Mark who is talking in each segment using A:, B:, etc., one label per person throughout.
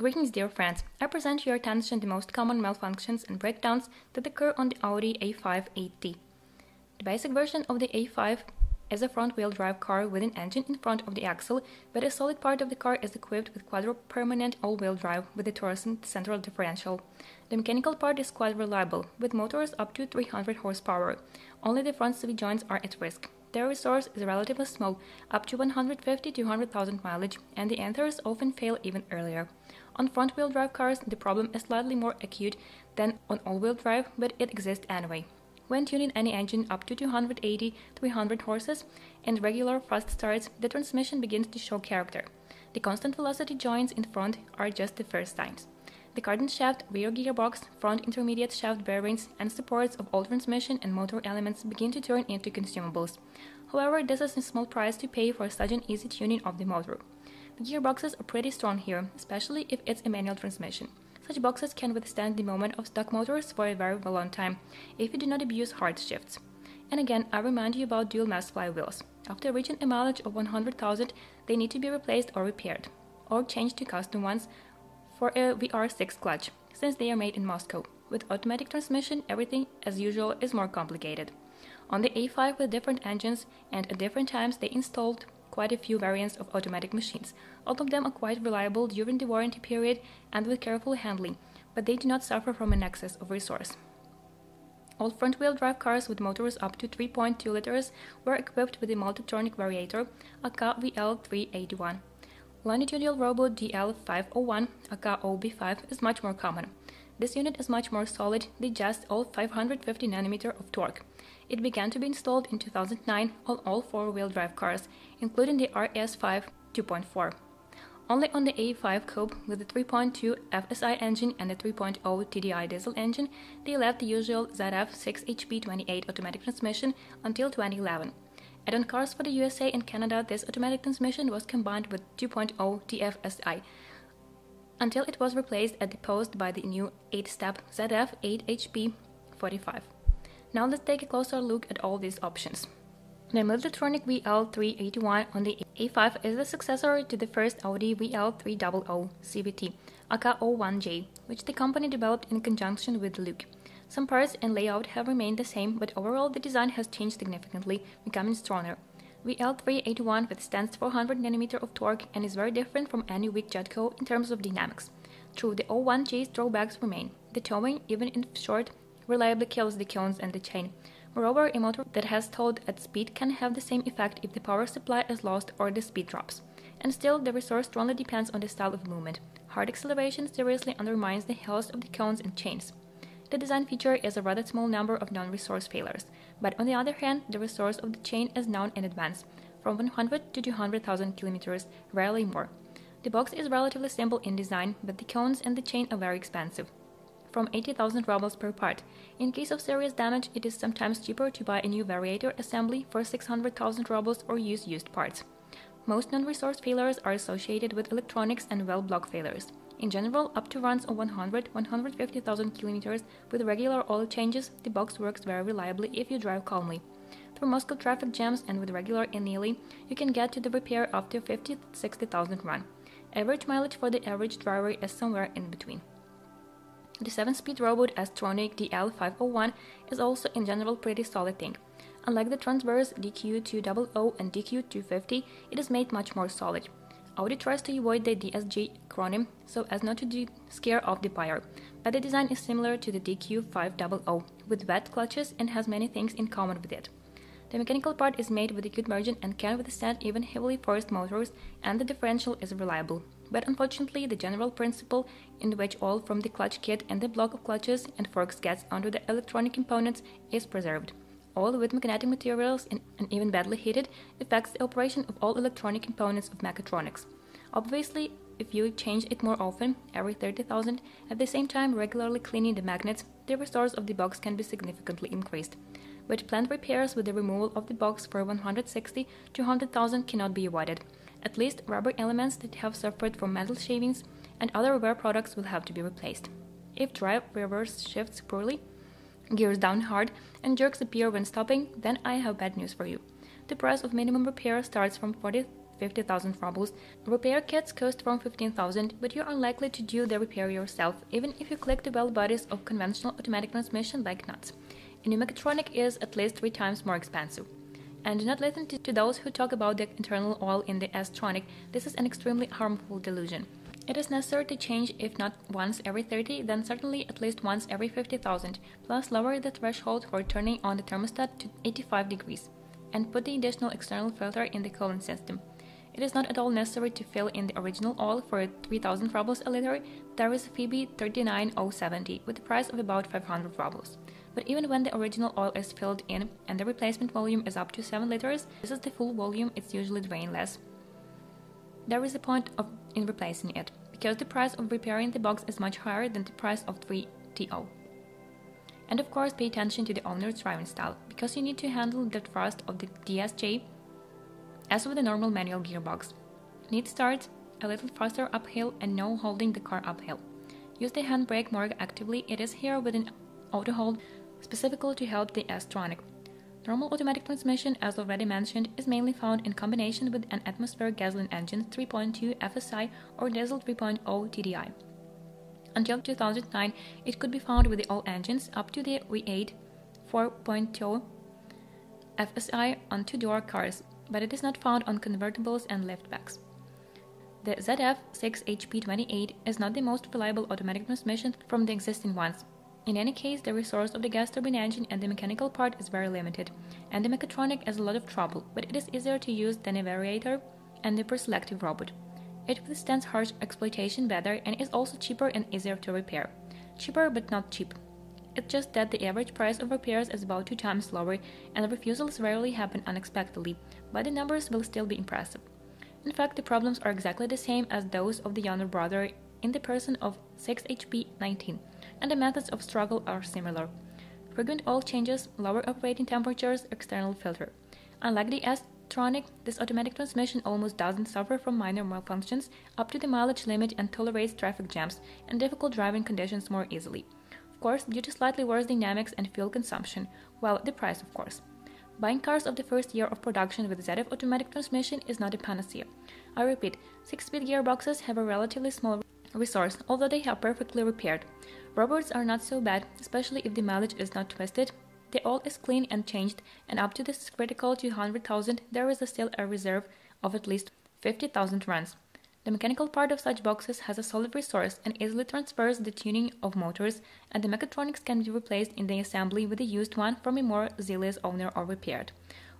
A: Greetings dear friends, I present to your attention the most common malfunctions and breakdowns that occur on the Audi A5 8T. The basic version of the A5 is a front-wheel drive car with an engine in front of the axle, but a solid part of the car is equipped with quattro-permanent all-wheel drive with a Torsen central differential. The mechanical part is quite reliable, with motors up to 300 horsepower. Only the front CV joints are at risk. Their resource is relatively small, up to 150 to 200,000 mileage, and the anthers often fail even earlier. On front-wheel drive cars, the problem is slightly more acute than on all-wheel drive, but it exists anyway. When tuning any engine up to 280-300 horses and regular fast starts, the transmission begins to show character. The constant velocity joints in front are just the first signs. The cardan shaft, rear gearbox, front intermediate shaft bearings, and supports of all transmission and motor elements begin to turn into consumables. However, this is a small price to pay for such an easy tuning of the motor. The gearboxes are pretty strong here, especially if it's a manual transmission. Such boxes can withstand the moment of stock motors for a very long time, if you do not abuse hard shifts. And again, I remind you about dual mass flywheels. After reaching a mileage of 100,000, they need to be replaced or repaired, or changed to custom ones for a VR6 clutch, since they are made in Moscow. With automatic transmission, everything, as usual, is more complicated. On the A5 with different engines and at different times they installed quite a few variants of automatic machines. All of them are quite reliable during the warranty period and with careful handling, but they do not suffer from an excess of resource. All front-wheel drive cars with motors up to 3.2 liters were equipped with a Multitronic variator, aka VL381. Longitudinal robot DL501, aka OB5, is much more common. This unit is much more solid, just all 550 nm of torque. It began to be installed in 2009 on all four-wheel drive cars, including the RS5 2.4. Only on the A5 Coupe with the 3.2 FSI engine and the 3.0 TDI diesel engine, they left the usual ZF 6HP28 automatic transmission until 2011. And on cars for the USA and Canada, this automatic transmission was combined with 2.0 TFSI until it was replaced at the post by the new 8-step ZF 8HP45. Now let's take a closer look at all these options. The Multitronic VL381 on the A5 is the successor to the first Audi VL300 CVT, aka O1J, which the company developed in conjunction with LuK. Some parts and layout have remained the same, but overall the design has changed significantly, becoming stronger. VL381 withstands 400 nm of torque and is very different from any weak Jatco in terms of dynamics. True, the O1J's drawbacks remain. The towing, even in short reliably kills the cones and the chain. Moreover, a motor that has towed at speed can have the same effect if the power supply is lost or the speed drops. And still, the resource strongly depends on the style of movement. Hard acceleration seriously undermines the health of the cones and chains. The design feature is a rather small number of non-resource failures, but on the other hand, the resource of the chain is known in advance, from 100 to 200,000 kilometers, rarely more. The box is relatively simple in design, but the cones and the chain are very expensive from 80,000 rubles per part. In case of serious damage, it is sometimes cheaper to buy a new variator assembly for 600,000 rubles or use used parts. Most non-resource failures are associated with electronics and well block failures. In general, up to runs of 100-150,000 kilometers with regular oil changes, the box works very reliably if you drive calmly. Through Moscow traffic jams and with regular annealing, you can get to the repair after 50-60,000 run. Average mileage for the average driver is somewhere in between. The 7-speed robot S-Tronic DL501 is also in general pretty solid thing. Unlike the Transverse DQ200 and DQ250, it is made much more solid. Audi tries to avoid the DSG acronym so as not to scare off the buyer, but the design is similar to the DQ500 with wet clutches and has many things in common with it. The mechanical part is made with a good margin and can withstand even heavily forced motors, and the differential is reliable but unfortunately the general principle in which oil from the clutch kit and the block of clutches and forks gets onto the electronic components is preserved. With magnetic materials and, and even badly heated affects the operation of all electronic components of mechatronics. Obviously, if you change it more often, every 30,000, at the same time regularly cleaning the magnets, the resource of the box can be significantly increased. But planned repairs with the removal of the box for 160 to 100,000 cannot be avoided. At least rubber elements that have suffered from metal shavings and other wear products will have to be replaced. If drive reverse shifts poorly, gears down hard, and jerks appear when stopping, then I have bad news for you. The price of minimum repair starts from 40 50,000 rubles. Repair kits cost from 15,000, but you're unlikely to do the repair yourself, even if you click the bell bodies of conventional automatic transmission like nuts. A new mechatronic is at least three times more expensive. And do not listen to those who talk about the internal oil in the S-tronic. This is an extremely harmful delusion. It is necessary to change if not once every 30, then certainly at least once every 50,000, plus lower the threshold for turning on the thermostat to 85 degrees, and put the additional external filter in the cooling system. It is not at all necessary to fill in the original oil for 3000 rubles a liter. There is a Febi 39070 with a price of about 500 rubles. But even when the original oil is filled in and the replacement volume is up to 7 liters, this is the full volume, it's usually drainless. There is a point of, in replacing it, because the price of repairing the box is much higher than the price of 3TO. And of course, pay attention to the owner's driving style, because you need to handle the thrust of the DSG as with a normal manual gearbox. Need start, a little faster uphill, and no holding the car uphill. Use the handbrake more actively, it is here with an auto hold specifically to help the S-Tronic. Normal automatic transmission, as already mentioned, is mainly found in combination with an atmospheric gasoline engine 3.2 FSI or diesel 3.0 TDI. Until 2009, it could be found with all engines up to the V8 4.2 FSI on two-door cars, but it is not found on convertibles and liftbacks. The ZF 6HP28 is not the most reliable automatic transmission from the existing ones, in any case, the resource of the gas turbine engine and the mechanical part is very limited, and the mechatronic has a lot of trouble, but it is easier to use than a variator and the perselective robot. It withstands harsh exploitation better and is also cheaper and easier to repair. Cheaper but not cheap. It's just that the average price of repairs is about two times lower, and refusals rarely happen unexpectedly, but the numbers will still be impressive. In fact, the problems are exactly the same as those of the younger brother in the person of 6HP19 and the methods of struggle are similar. Frequent oil changes, lower operating temperatures, external filter. Unlike the S-Tronic, this automatic transmission almost doesn't suffer from minor malfunctions up to the mileage limit and tolerates traffic jams and difficult driving conditions more easily. Of course, due to slightly worse dynamics and fuel consumption, well, the price, of course. Buying cars of the first year of production with ZF automatic transmission is not a panacea. I repeat, 6-speed gearboxes have a relatively small resource, although they are perfectly repaired. Robots are not so bad, especially if the mileage is not twisted. The oil is clean and changed, and up to this critical 200,000 there is still a reserve of at least 50,000 runs. The mechanical part of such boxes has a solid resource and easily transfers the tuning of motors, and the mechatronics can be replaced in the assembly with a used one from a more zealous owner or repaired,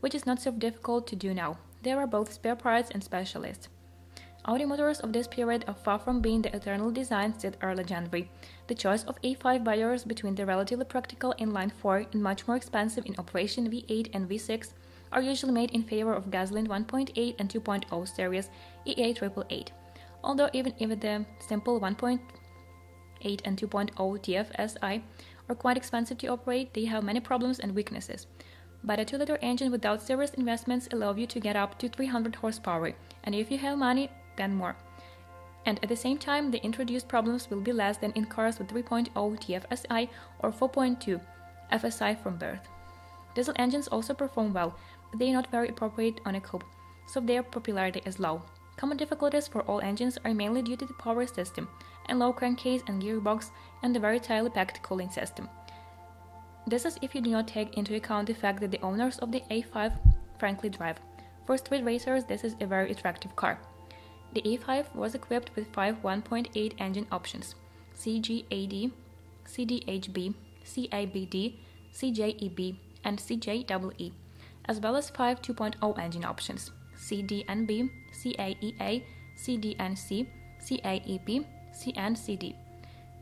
A: which is not so difficult to do now. There are both spare parts and specialists. Audi motors of this period are far from being the eternal designs that are legendary. The choice of A5 buyers between the relatively practical inline 4 and much more expensive in operation V8 and V6 are usually made in favor of gasoline 1.8 and 2.0 series EA888. Although even if the simple 1.8 and 2.0 TFSI are quite expensive to operate, they have many problems and weaknesses. But a 2-liter engine without serious investments allow you to get up to 300 horsepower, and if you have money, spend more. And at the same time, the introduced problems will be less than in cars with 3.0 TFSI or 4.2 FSI from birth. Diesel engines also perform well, but they are not very appropriate on a coupe, so their popularity is low. Common difficulties for all engines are mainly due to the power system, and low crankcase and gearbox, and the very tightly packed cooling system. This is if you do not take into account the fact that the owners of the A5 frankly drive. For street racers, this is a very attractive car. The A5 was equipped with five 1.8 engine options CGAD, CDHB, CABD, CJEB, and CJEE, as well as five 2.0 engine options CDNB, CAEA, CDNC, CAEP, CNCD.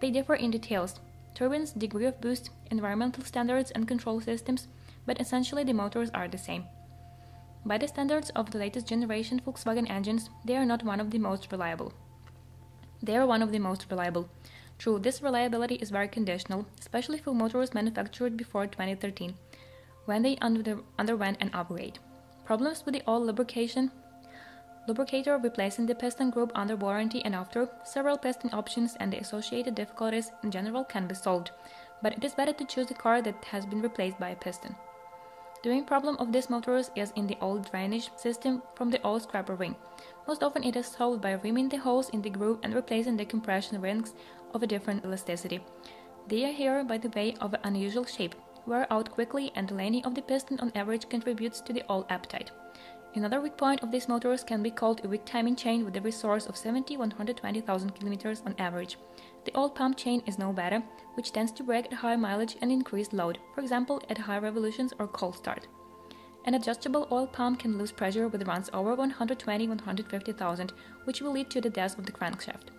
A: They differ in details turbines, degree of boost, environmental standards, and control systems, but essentially the motors are the same. By the standards of the latest generation Volkswagen engines, they are not one of the most reliable. They are one of the most reliable. True, this reliability is very conditional, especially for motors manufactured before 2013, when they under underwent an upgrade. Problems with the oil lubrication, lubricator replacing the piston group under warranty and after, several piston options and the associated difficulties in general can be solved, but it is better to choose a car that has been replaced by a piston. The main problem of these motors is in the old drainage system from the old scrapper ring. Most often it is solved by reaming the holes in the groove and replacing the compression rings of a different elasticity. They are here, by the way, of an unusual shape, wear out quickly and the laning of the piston on average contributes to the oil appetite. Another weak point of these motors can be called a weak timing chain with a resource of 70-120,000 km on average. The old pump chain is no better, which tends to break at high mileage and increased load, for example at high revolutions or cold start. An adjustable oil pump can lose pressure with runs over 120-150,000, which will lead to the death of the crankshaft.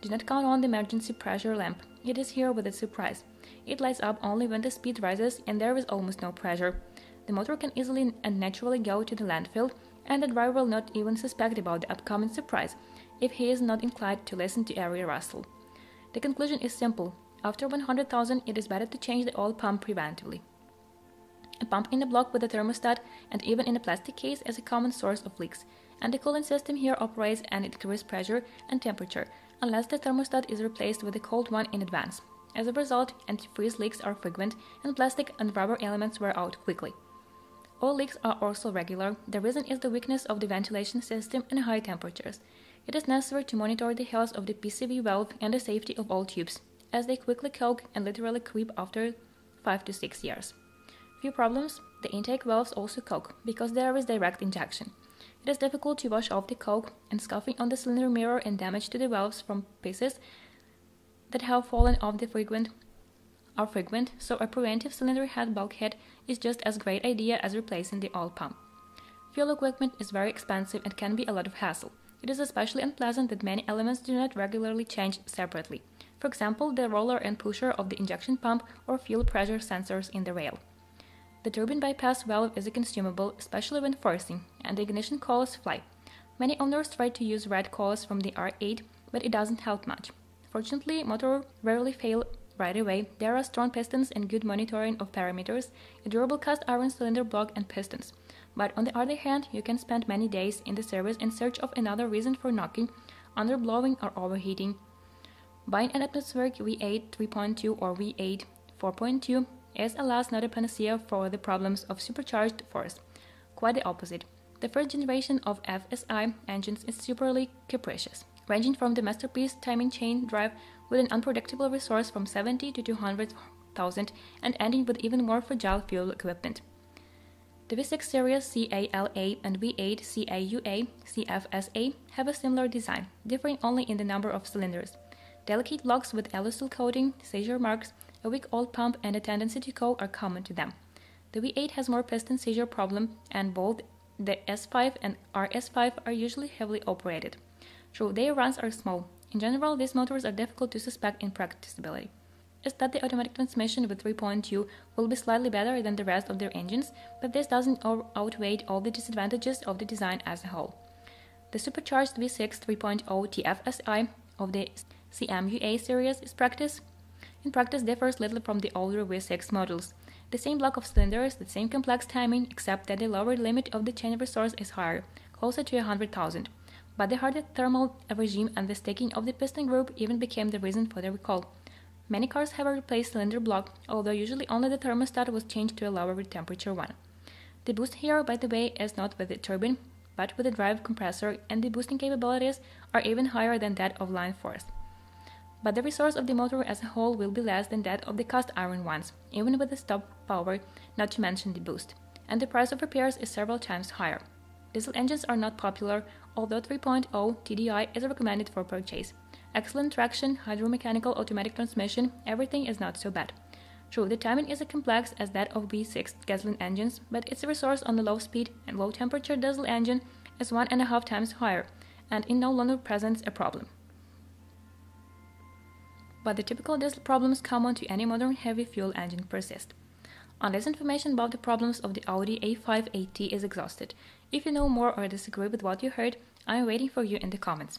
A: Do not count on the emergency pressure lamp. It is here with a surprise. It lights up only when the speed rises and there is almost no pressure. The motor can easily and naturally go to the landfill, and the driver will not even suspect about the upcoming surprise if he is not inclined to listen to every rustle. The conclusion is simple. After 100,000, it is better to change the oil pump preventively. A pump in a block with a thermostat and even in a plastic case is a common source of leaks, and the cooling system here operates at increased pressure and temperature, unless the thermostat is replaced with a cold one in advance. As a result, antifreeze leaks are frequent and plastic and rubber elements wear out quickly. All leaks are also regular. The reason is the weakness of the ventilation system and high temperatures. It is necessary to monitor the health of the PCV valve and the safety of all tubes, as they quickly coke and literally creep after 5 to 6 years. Few problems, the intake valves also coke, because there is direct injection. It is difficult to wash off the coke, and scuffing on the cylinder mirror and damage to the valves from pieces that have fallen off the frequent are frequent, so a preventive cylinder head bulkhead is just as great idea as replacing the oil pump. Fuel equipment is very expensive and can be a lot of hassle. It is especially unpleasant that many elements do not regularly change separately. For example, the roller and pusher of the injection pump or fuel pressure sensors in the rail. The turbine bypass valve is a consumable, especially when forcing, and the ignition coils fly. Many owners try to use red coils from the R8, but it doesn't help much. Fortunately, motor rarely fail right away. There are strong pistons and good monitoring of parameters, a durable cast iron cylinder block and pistons. But on the other hand, you can spend many days in the service in search of another reason for knocking, underblowing or overheating. Buying an atmospheric V8 3.2 or V8 4.2 is alas not a panacea for the problems of supercharged force. Quite the opposite. The first generation of FSI engines is superly capricious, ranging from the masterpiece timing chain drive with an unpredictable resource from 70 to 200,000 and ending with even more fragile fuel equipment. The V6 series CALA and V8 CAUA CFSA have a similar design, differing only in the number of cylinders. Delicate locks with alusil coating, seizure marks, a weak oil pump, and a tendency to coke are common to them. The V8 has more piston seizure problem, and both the S5 and RS5 are usually heavily operated. True, their runs are small. In general, these motors are difficult to suspect in practicability. Is that the automatic transmission with 3.2 will be slightly better than the rest of their engines, but this doesn't outweigh all the disadvantages of the design as a whole. The supercharged V6 3.0 TFSI of the CMUA series is practice in practice differs little from the older V6 models. The same block of cylinders, the same complex timing, except that the lower limit of the chain resource is higher, closer to 100,000. But the harder thermal regime and the sticking of the piston group even became the reason for the recall. Many cars have a replaced cylinder block, although usually only the thermostat was changed to a lower temperature one. The boost here, by the way, is not with the turbine, but with the drive compressor, and the boosting capabilities are even higher than that of line force but the resource of the motor as a whole will be less than that of the cast iron ones, even with the stop power, not to mention the boost, and the price of repairs is several times higher. Diesel engines are not popular, although 3.0 TDI is recommended for purchase. Excellent traction, hydromechanical automatic transmission, everything is not so bad. True, the timing is as complex as that of V6 gasoline engines, but its resource on the low speed and low temperature diesel engine is one and a half times higher, and it no longer presents a problem but the typical diesel problems common to any modern heavy fuel engine persist. Unless information about the problems of the Audi A5 8T is exhausted, if you know more or disagree with what you heard, I am waiting for you in the comments.